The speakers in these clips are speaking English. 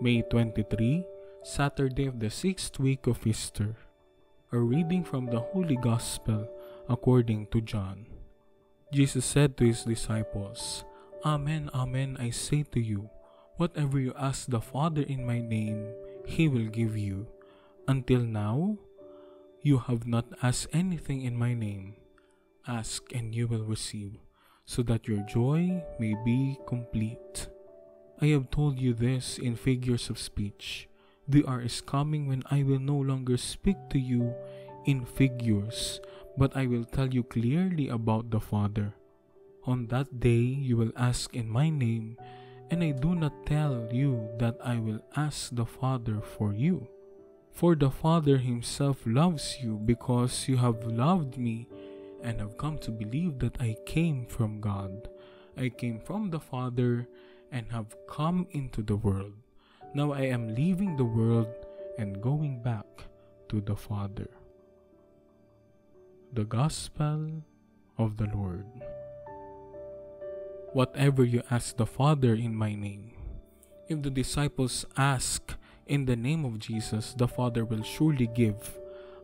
May 23, Saturday of the sixth week of Easter. A reading from the Holy Gospel according to John. Jesus said to his disciples, Amen, Amen, I say to you, whatever you ask the Father in my name, he will give you. Until now, you have not asked anything in my name. Ask and you will receive, so that your joy may be complete. I have told you this in figures of speech. The hour is coming when I will no longer speak to you in figures, but I will tell you clearly about the Father. On that day you will ask in my name, and I do not tell you that I will ask the Father for you. For the Father himself loves you because you have loved me and have come to believe that I came from God. I came from the Father and have come into the world. Now I am leaving the world and going back to the Father. The Gospel of the Lord. Whatever you ask the Father in my name, if the disciples ask in the name of Jesus, the Father will surely give,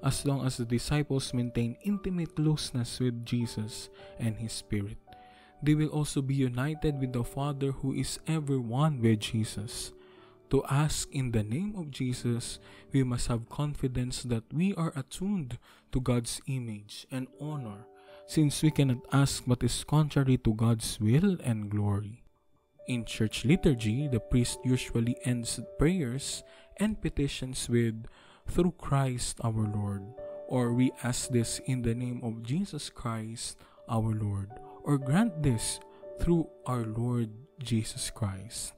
as long as the disciples maintain intimate closeness with Jesus and His Spirit they will also be united with the Father who is ever one with Jesus. To ask in the name of Jesus, we must have confidence that we are attuned to God's image and honor, since we cannot ask what is contrary to God's will and glory. In church liturgy, the priest usually ends prayers and petitions with, Through Christ our Lord, or we ask this in the name of Jesus Christ our Lord or grant this through our Lord Jesus Christ.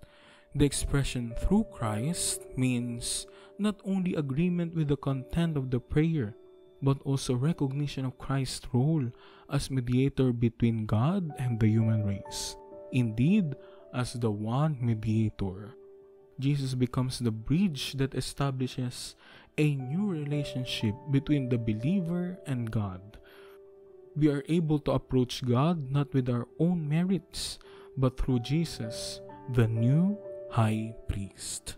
The expression through Christ means not only agreement with the content of the prayer, but also recognition of Christ's role as mediator between God and the human race. Indeed, as the one mediator, Jesus becomes the bridge that establishes a new relationship between the believer and God we are able to approach God not with our own merits, but through Jesus, the new high priest.